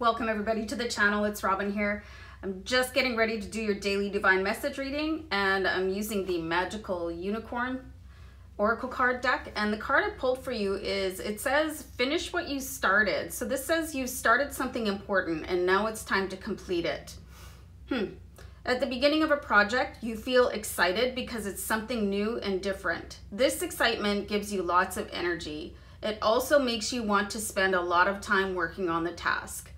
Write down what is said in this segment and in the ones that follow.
Welcome everybody to the channel. It's Robin here. I'm just getting ready to do your daily divine message reading and I'm using the magical unicorn oracle card deck and the card I pulled for you is it says finish what you started. So this says you started something important and now it's time to complete it. Hmm. At the beginning of a project, you feel excited because it's something new and different. This excitement gives you lots of energy. It also makes you want to spend a lot of time working on the task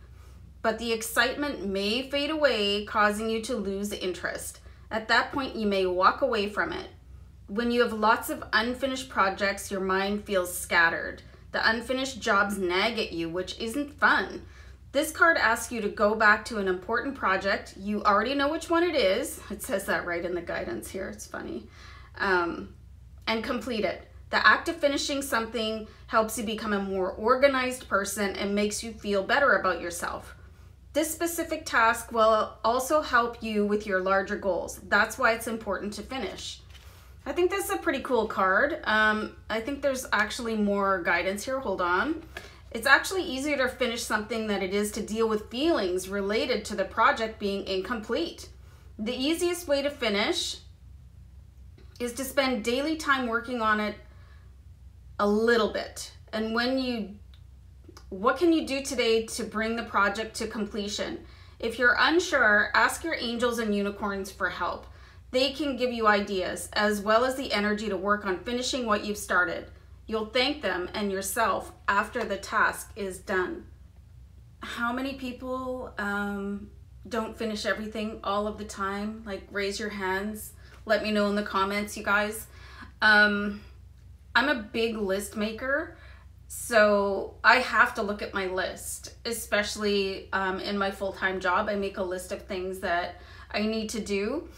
but the excitement may fade away, causing you to lose interest. At that point, you may walk away from it. When you have lots of unfinished projects, your mind feels scattered. The unfinished jobs nag at you, which isn't fun. This card asks you to go back to an important project. You already know which one it is. It says that right in the guidance here. It's funny. Um, and complete it. The act of finishing something helps you become a more organized person and makes you feel better about yourself. This specific task will also help you with your larger goals. That's why it's important to finish. I think this is a pretty cool card. Um, I think there's actually more guidance here. Hold on. It's actually easier to finish something than it is to deal with feelings related to the project being incomplete. The easiest way to finish is to spend daily time working on it a little bit. And when you what can you do today to bring the project to completion? If you're unsure, ask your angels and unicorns for help. They can give you ideas as well as the energy to work on finishing what you've started. You'll thank them and yourself after the task is done. How many people um, don't finish everything all of the time? Like raise your hands. Let me know in the comments, you guys. Um, I'm a big list maker. So I have to look at my list, especially um, in my full time job. I make a list of things that I need to do.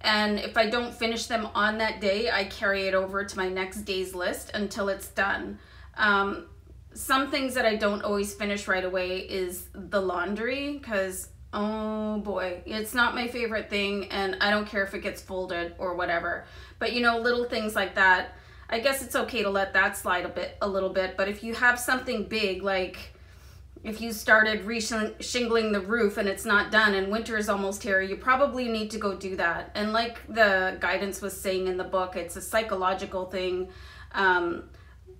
And if I don't finish them on that day, I carry it over to my next day's list until it's done. Um, some things that I don't always finish right away is the laundry because oh boy, it's not my favorite thing and I don't care if it gets folded or whatever. But you know, little things like that I guess it's okay to let that slide a bit, a little bit. But if you have something big, like if you started re-shingling the roof and it's not done and winter is almost here, you probably need to go do that. And like the guidance was saying in the book, it's a psychological thing. Um,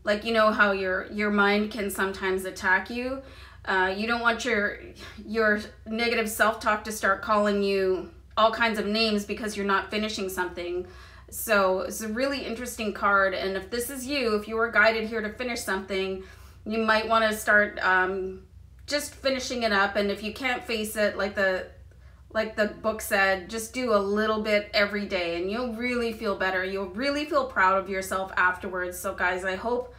like you know how your your mind can sometimes attack you. Uh, you don't want your your negative self-talk to start calling you all kinds of names because you're not finishing something. So it's a really interesting card. And if this is you, if you were guided here to finish something, you might want to start um, just finishing it up. And if you can't face it, like the like the book said, just do a little bit every day and you'll really feel better. You'll really feel proud of yourself afterwards. So guys, I hope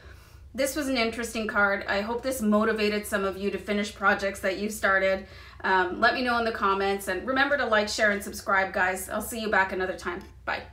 this was an interesting card. I hope this motivated some of you to finish projects that you started. Um, let me know in the comments and remember to like, share, and subscribe, guys. I'll see you back another time. Bye.